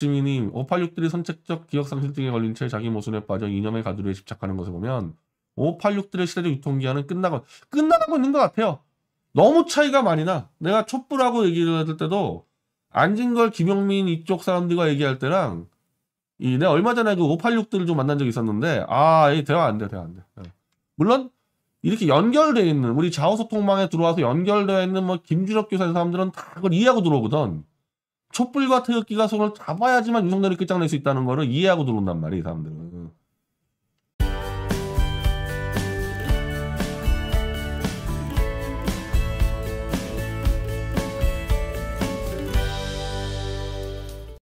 시민이 586들이 선택적 기억상실 등에 걸린 채 자기 모순에 빠져 이념의 가두리에 집착하는 것을 보면 586들의 시대적 유통기한은 끝나고 끝나가고 있는 것 같아요. 너무 차이가 많이 나. 내가 촛불하고 얘기를 할 때도 안진걸, 김용민 이쪽 사람들과 얘기할 때랑 이 내가 얼마 전에 그 586들을 좀 만난 적이 있었는데 아, 이 대화 안 돼, 대화 안 돼. 예. 물론 이렇게 연결돼 있는 우리 좌우소통망에 들어와서 연결되어 있는 뭐 김주력 교사 사람들은 다 그걸 이해하고 들어오거든. 촛불과 태극기가 손을 잡아야지만 윤석열이 끝장낼 수 있다는 거를 이해하고 들어온단 말이야, 이 사람들은.